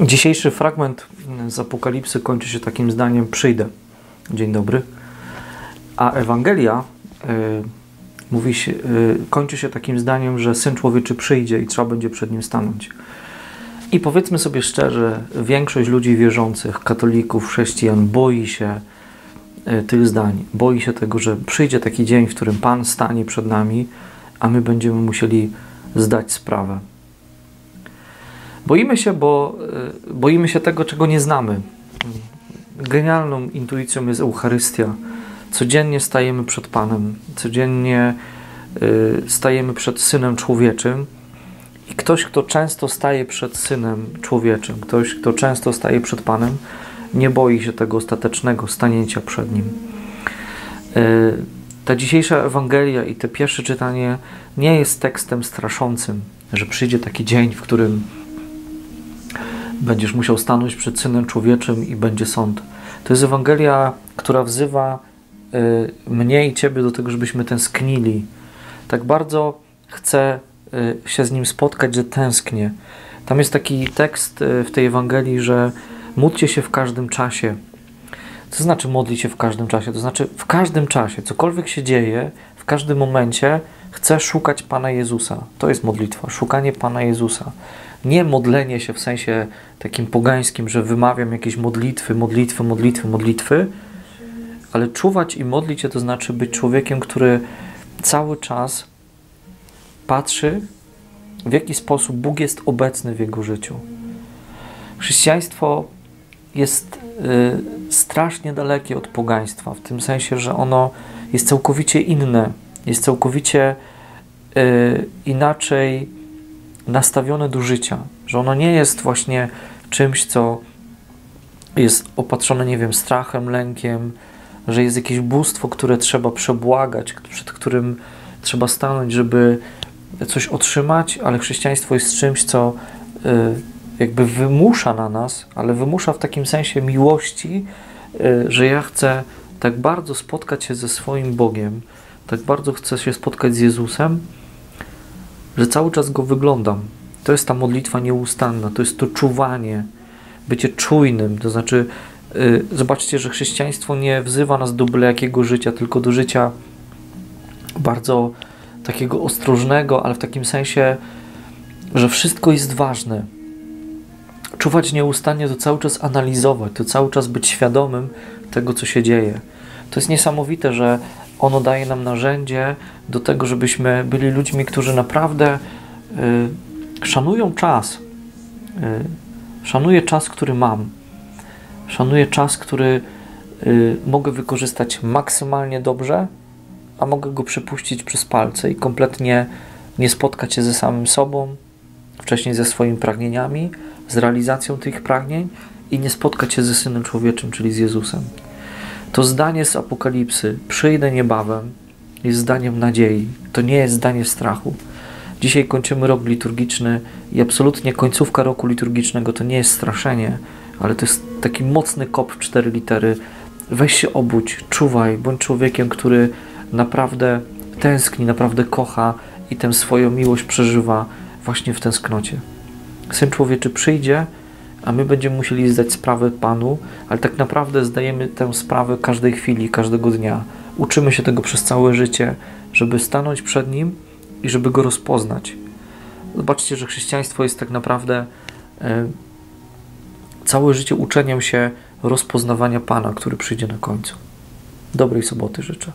Dzisiejszy fragment z Apokalipsy kończy się takim zdaniem: Przyjdę. Dzień dobry. A Ewangelia y, mówi się, y, kończy się takim zdaniem, że syn człowieczy przyjdzie i trzeba będzie przed nim stanąć. I powiedzmy sobie szczerze, większość ludzi wierzących, katolików, chrześcijan boi się y, tych zdań. Boi się tego, że przyjdzie taki dzień, w którym Pan stanie przed nami, a my będziemy musieli zdać sprawę. Boimy się, bo y, boimy się tego, czego nie znamy. Genialną intuicją jest Eucharystia. Codziennie stajemy przed Panem, codziennie y, stajemy przed Synem Człowieczym. I ktoś, kto często staje przed Synem Człowieczym, ktoś, kto często staje przed Panem, nie boi się tego ostatecznego stanięcia przed Nim. Y, ta dzisiejsza Ewangelia i to pierwsze czytanie nie jest tekstem straszącym, że przyjdzie taki dzień, w którym będziesz musiał stanąć przed Synem Człowieczym i będzie sąd. To jest Ewangelia, która wzywa y, mnie i Ciebie do tego, żebyśmy tęsknili. Tak bardzo chcę y, się z Nim spotkać, że tęsknię. Tam jest taki tekst y, w tej Ewangelii, że módlcie się w każdym czasie. Co znaczy modlić się w każdym czasie? To znaczy w każdym czasie, cokolwiek się dzieje, w każdym momencie chcę szukać Pana Jezusa. To jest modlitwa, szukanie Pana Jezusa nie modlenie się w sensie takim pogańskim, że wymawiam jakieś modlitwy, modlitwy, modlitwy, modlitwy, ale czuwać i modlić się to znaczy być człowiekiem, który cały czas patrzy, w jaki sposób Bóg jest obecny w jego życiu. Chrześcijaństwo jest y, strasznie dalekie od pogaństwa, w tym sensie, że ono jest całkowicie inne, jest całkowicie y, inaczej nastawione do życia, że ono nie jest właśnie czymś, co jest opatrzone, nie wiem, strachem, lękiem, że jest jakieś bóstwo, które trzeba przebłagać, przed którym trzeba stanąć, żeby coś otrzymać, ale chrześcijaństwo jest czymś, co y, jakby wymusza na nas, ale wymusza w takim sensie miłości, y, że ja chcę tak bardzo spotkać się ze swoim Bogiem, tak bardzo chcę się spotkać z Jezusem, że cały czas go wyglądam. To jest ta modlitwa nieustanna, to jest to czuwanie, bycie czujnym. To znaczy, yy, zobaczcie, że chrześcijaństwo nie wzywa nas do byle jakiego życia, tylko do życia bardzo takiego ostrożnego, ale w takim sensie, że wszystko jest ważne. Czuwać nieustannie to cały czas analizować, to cały czas być świadomym tego, co się dzieje. To jest niesamowite, że ono daje nam narzędzie do tego, żebyśmy byli ludźmi, którzy naprawdę y, szanują czas. Y, szanuję czas, który mam. Szanuję czas, który y, mogę wykorzystać maksymalnie dobrze, a mogę go przepuścić przez palce i kompletnie nie spotkać się ze samym sobą, wcześniej ze swoimi pragnieniami, z realizacją tych pragnień i nie spotkać się ze Synem Człowieczym, czyli z Jezusem. To zdanie z Apokalipsy, przyjdę niebawem, jest zdaniem nadziei. To nie jest zdanie strachu. Dzisiaj kończymy rok liturgiczny i absolutnie końcówka roku liturgicznego to nie jest straszenie, ale to jest taki mocny kop w cztery litery. Weź się obudź, czuwaj, bądź człowiekiem, który naprawdę tęskni, naprawdę kocha i tę swoją miłość przeżywa właśnie w tęsknocie. Syn człowieczy przyjdzie, a my będziemy musieli zdać sprawę Panu, ale tak naprawdę zdajemy tę sprawę każdej chwili, każdego dnia. Uczymy się tego przez całe życie, żeby stanąć przed Nim i żeby Go rozpoznać. Zobaczcie, że chrześcijaństwo jest tak naprawdę e, całe życie uczeniem się rozpoznawania Pana, który przyjdzie na końcu. Dobrej soboty życzę.